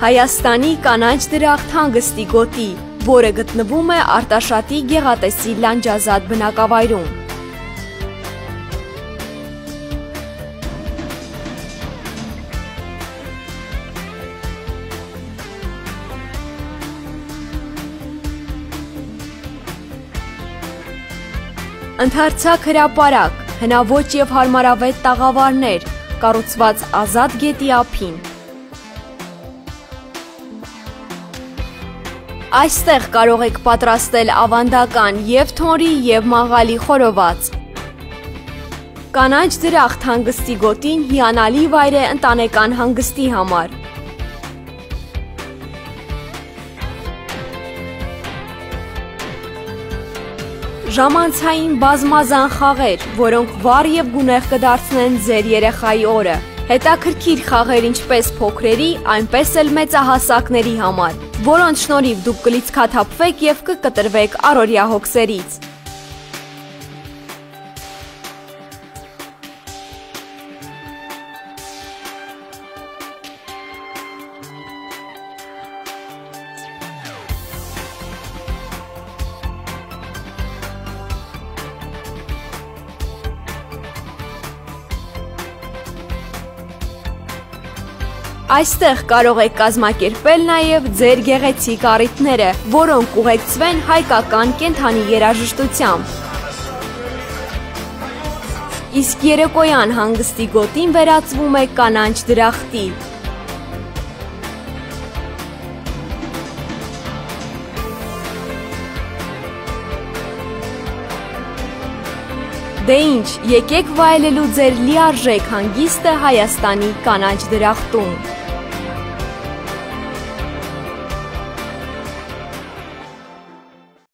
Հայաստանի կանաչ դրախտ հանգստի գոտի, որը գտնվում է Արտաշատի գեղատեսի լանջազատ բնակավայրում։ Ընթարցակ հրապարակ, հնաոճ եւ հարմարավետ տաղավարներ, կառուցված ազատ գետի ափին։ Այստեղ կարող եք պատրաստել ավանդական եւ թորի եւ մաղալի խորոված։ Կանաչ դրախտ հանգստի գոտին հիանալի վայր է ընտանեկան հանգստի համար։ Ժամանցային բազմազան խաղեր, որոնք վառ եւ գունեղ կդարձնեն ձեր երեխայի օրը։ Հետաքրքիր խաղեր ինչպես փոքրերի, այնպես էլ մեծահասակների համար, որոնց շնորհիվ դուք կլիցքաթափվեք եւ կկտրվեք առօրյա հոգսերից։ Այստեղ կարող եք կազմակերպել նաև ձեր գեղեցիկ առիթները, որոնք ուղեկցվեն հայկական կենթանի երաժշտությամբ։ Իսկ երեկոյան հանգստի գոտին վերածվում է կանանչ դրախտի։ Դե ինչ, եկեք վայելելու ձեր լիարժեք հանգիստը Հայաստանի կանաչ դրախտում։